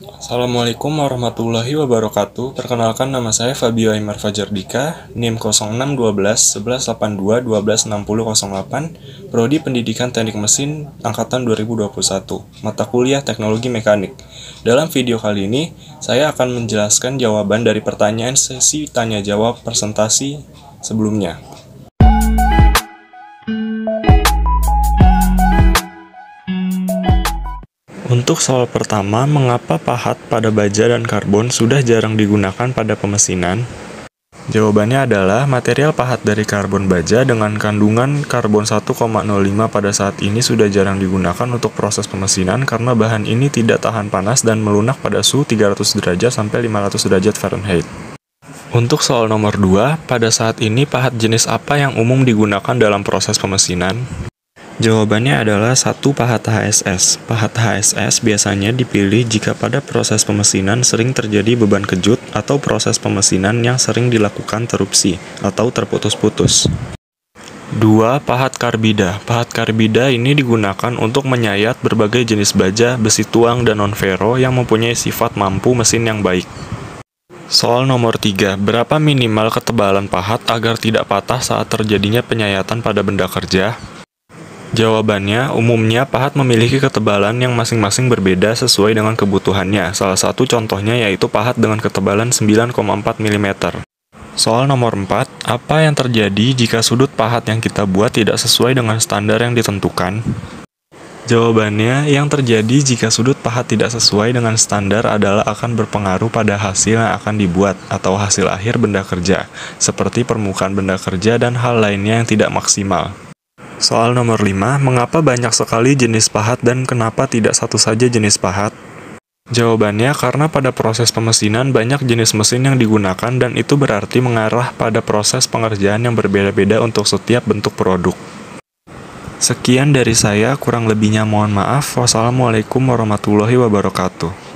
Assalamualaikum warahmatullahi wabarakatuh. Perkenalkan nama saya Fabio Aymar Fajardika, NIM 0612 1182 126008, Prodi Pendidikan Teknik Mesin angkatan 2021, mata kuliah Teknologi Mekanik. Dalam video kali ini, saya akan menjelaskan jawaban dari pertanyaan sesi tanya jawab presentasi sebelumnya. Untuk soal pertama, mengapa pahat pada baja dan karbon sudah jarang digunakan pada pemesinan? Jawabannya adalah material pahat dari karbon baja dengan kandungan karbon 1,05 pada saat ini sudah jarang digunakan untuk proses pemesinan karena bahan ini tidak tahan panas dan melunak pada suhu 300 derajat sampai 500 derajat Fahrenheit. Untuk soal nomor 2, pada saat ini pahat jenis apa yang umum digunakan dalam proses pemesinan? Jawabannya adalah satu pahat HSS. Pahat HSS biasanya dipilih jika pada proses pemesinan sering terjadi beban kejut atau proses pemesinan yang sering dilakukan terupsi atau terputus-putus. Dua Pahat karbida. Pahat karbida ini digunakan untuk menyayat berbagai jenis baja, besi tuang, dan non-ferro yang mempunyai sifat mampu mesin yang baik. Soal nomor 3. Berapa minimal ketebalan pahat agar tidak patah saat terjadinya penyayatan pada benda kerja? Jawabannya, umumnya pahat memiliki ketebalan yang masing-masing berbeda sesuai dengan kebutuhannya. Salah satu contohnya yaitu pahat dengan ketebalan 9,4 mm. Soal nomor 4, apa yang terjadi jika sudut pahat yang kita buat tidak sesuai dengan standar yang ditentukan? Jawabannya, yang terjadi jika sudut pahat tidak sesuai dengan standar adalah akan berpengaruh pada hasil yang akan dibuat atau hasil akhir benda kerja, seperti permukaan benda kerja dan hal lainnya yang tidak maksimal. Soal nomor 5, mengapa banyak sekali jenis pahat dan kenapa tidak satu saja jenis pahat? Jawabannya karena pada proses pemesinan banyak jenis mesin yang digunakan dan itu berarti mengarah pada proses pengerjaan yang berbeda-beda untuk setiap bentuk produk. Sekian dari saya, kurang lebihnya mohon maaf. Wassalamualaikum warahmatullahi wabarakatuh.